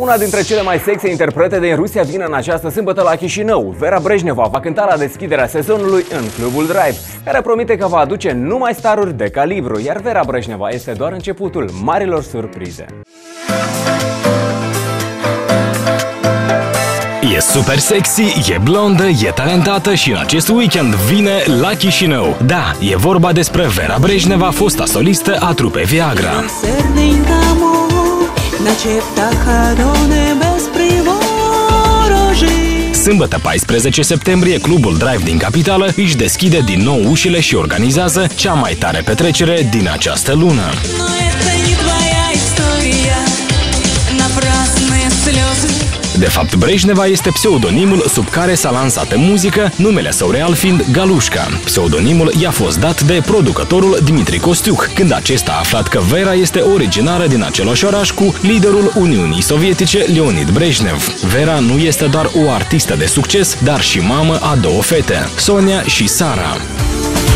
Una dintre cele mai sexy interprete din Rusia vine în această sâmbătă la Chișinău. Vera Brejneva va cânta la deschiderea sezonului în Clubul Drive, care promite că va aduce numai staruri de calibru, iar Vera Brejneva este doar începutul marilor surprize. E super sexy, e blondă, e talentată și în acest weekend vine la Chișinău. Da, e vorba despre Vera Brejneva, fosta solistă a trupei Viagra. Sâmbătă 14 septembrie, Clubul Drive din capitală își deschide din nou ușile și organizează cea mai tare petrecere din această lună. De fapt, Brejneva este pseudonimul sub care s-a lansat în muzică, numele său real fiind Galușca. Pseudonimul i-a fost dat de producătorul Dmitri Costiuc, când acesta a aflat că Vera este originară din același oraș cu liderul Uniunii Sovietice Leonid Brejnev. Vera nu este doar o artistă de succes, dar și mamă a două fete, Sonia și Sara.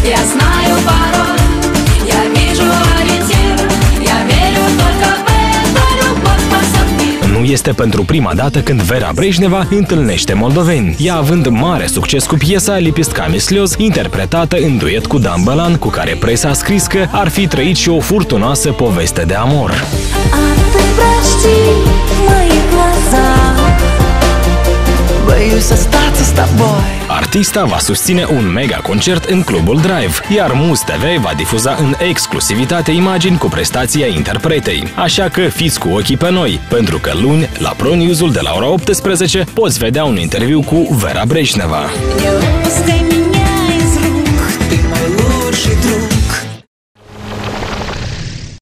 Я знаю пароль, este pentru prima dată când Vera Brejneva întâlnește moldoveni, ea având mare succes cu piesa Lipistkami Slioz, interpretată în duet cu Dan Bălan, cu care presa a scris că ar fi trăit și o furtunoasă poveste de amor. Боюсь остаться с тобой Artista va susține un mega concert în Clubul Drive, iar Muz TV va difuza în exclusivitate imagini cu prestația interpretei. Așa că fiți cu ochii pe noi, pentru că luni, la Pro News-ul de la ora 18, poți vedea un interviu cu Vera Brejneva.